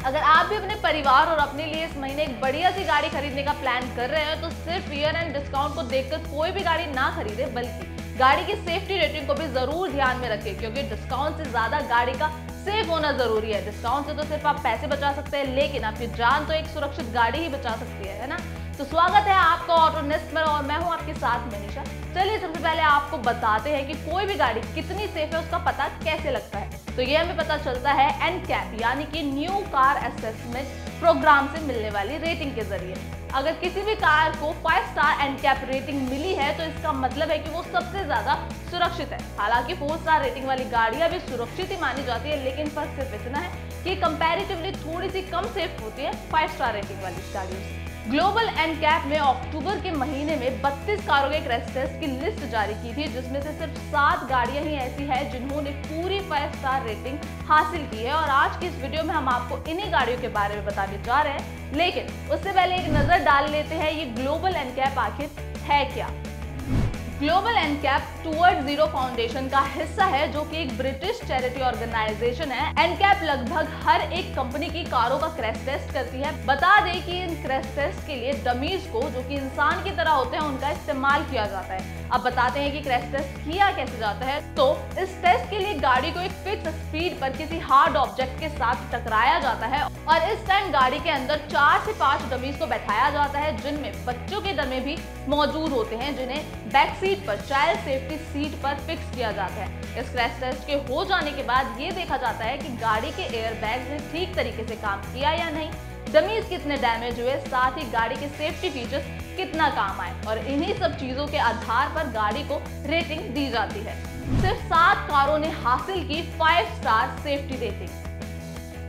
अगर आप भी अपने परिवार और अपने लिए इस महीने एक बढ़िया सी गाड़ी खरीदने का प्लान कर रहे हैं तो सिर्फ़ ईयर एंड डिस्काउंट को देखकर कोई भी गाड़ी ना खरीदे, बल्कि गाड़ी की सेफ्टी रेटिंग को भी ज़रूर ध्यान में रखें, क्योंकि डिस्काउंट से ज़्यादा गाड़ी का सेफ़ होना ज़रूरी है। डिस्काउंट से तो सिर्फ़ आप पैसे बचा सकते हैं, लेकिन आपकी जान तो एक सुरक्षित गाड़ी ही बचा सकती है है ना? तो स्वागत है आपका ऑटो नेस्ट में और मैं हूँ आपके साथ मनीषा। चलिए सबसे पहले आपको बताते हैं कि कोई भी गाड़ी कितनी सेफ़ है, उसका पता कैसे लगता है? तो ये हमें पता चलता है एन कैप यानी कि न्यू कार असेसमेंट प्रोग्राम से मिलने वाली रेटिंग के ज़रिए। अगर किसी भी कार को five star NCAP rating मिली है तो इसका मतलब है कि वो सबसे ज़्यादा सुरक्षित है। हालाँकि फोर स्टार रेटिंग वाली गाड़ियाँ भी सुरक्षित ही मानी जाती है, लेकिन फ़र्क सिर्फ़ इतना है कि कंपैरेटिवली थोड़ी सी कम सेफ़ होती है फाइव स्टार रेटिंग वाली गाड़ियों से। ग्लोबल एंड कैप ने अक्टूबर के महीने में 32 कारों के क्रैश टेस्ट की लिस्ट जारी की थी, जिसमें से सिर्फ़ सात गाड़ियाँ ही ऐसी हैं जिन्होंने पूरी फाइव स्टार रेटिंग हासिल की है। और आज की इस वीडियो में हम आपको इन्हीं गाड़ियों के बारे में बताने जा रहे हैं। लेकिन उससे पहले एक नज़र डाल लेते हैं, ये ग्लोबल एंड कैप आखिर है क्या? Global NCAP toward zero foundation का हिस्सा है, जो कि एक ब्रिटिश चैरिटी ऑर्गेनाइजेशन है। एनकैप लगभग हर एक कंपनी की कारों का क्रैश टेस्ट करती है। बता दें कि इन क्रैश टेस्ट के लिए डमीज को, जो कि इंसान की तरह होते हैं, उनका इस्तेमाल किया जाता है। अब बताते हैं कि क्रैश टेस्ट किया कैसे जाता है। तो इस टेस्ट के लिए गाड़ी को एक फिक्स स्पीड पर किसी हार्ड ऑब्जेक्ट के साथ टकराया जाता है और इस टाइम गाड़ी के अंदर चार से पाँच डमीज को बैठाया जाता है, जिनमें बच्चों के डमे भी मौजूद होते हैं, जिन्हें बैक सीट पर चाइल्ड सेफ्टी सीट पर फिक्स किया जाता है। इस क्रैश टेस्ट के हो जाने के बाद ये देखा जाता है कि गाड़ी के एयर बैग ने ठीक तरीके से काम किया या नहीं। डमीज कितने डैमेज हुए, साथ ही गाड़ी के सेफ्टी फीचर्स कितना काम आए। और इन्हीं सब चीज़ों के आधार पर गाड़ी को रेटिंग दी जाती है। सिर्फ़ सात कारों ने हासिल की फाइव स्टार सेफ्टी रेटिंग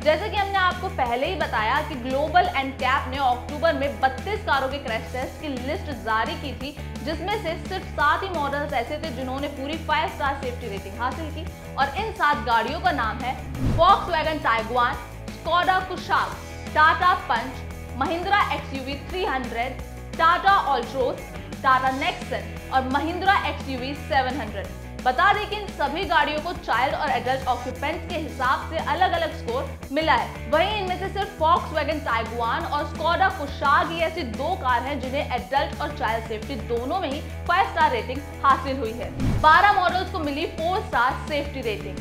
जैसे कि हमने आपको पहले ही बताया कि ग्लोबल एंड कैप ने अक्टूबर में 32 कारों के क्रैश टेस्ट की लिस्ट जारी की थी, जिसमें से सिर्फ़ सात ही मॉडल्स ऐसे थे जिन्होंने पूरी फाइव स्टार सेफ्टी रेटिंग हासिल की। और इन सात गाड़ियों का नाम है Volkswagen Tiguan Skoda Kushaq Tata Punch Mahindra XUV 300 Tata Altroz Tata Nexon और महिंद्रा एक्सयूवी 700 बता दें कि इन सभी गाड़ियों को चाइल्ड और एडल्ट ऑक्यूपेंट्स के हिसाब से अलग अलग स्कोर मिला है। वहीं इनमें से सिर्फ़ फॉक्स वैगन टाइगवान और स्कॉडा कुशाग ही ऐसी दो कार हैं जिन्हें एडल्ट और चाइल्ड सेफ्टी दोनों में ही फाइव स्टार रेटिंग हासिल हुई है। 12 मॉडल्स को मिली फोर स्टार सेफ्टी रेटिंग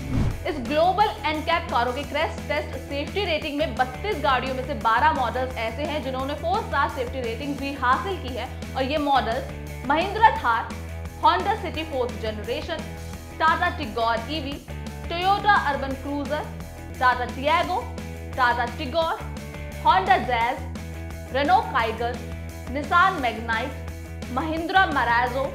इस ग्लोबल एनकैप कारों के क्रैश टेस्ट सेफ्टी रेटिंग में 32 गाड़ियों में से 12 मॉडल्स ऐसे हैं जिन्होंने फोर स्टार सेफ्टी रेटिंग भी हासिल की है। और ये models Mahindra Thar Honda City 4th generation, Tata Tigor EV, Toyota Urban Cruiser, Tata Tiago, Tata Tigor, Honda Jazz, Renault Kiger, Nissan Magnite, Mahindra Marazzo,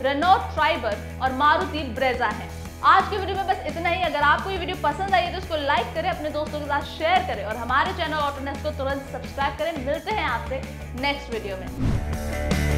Renault Triber और Maruti Brezza है आज की वीडियो में बस इतना ही अगर आपको ये वीडियो पसंद आई है तो इसको लाइक करें अपने दोस्तों के साथ शेयर करें और हमारे चैनल ऑटोनेस को तुरंत सब्सक्राइब करें मिलते हैं आपसे नेक्स्ट वीडियो में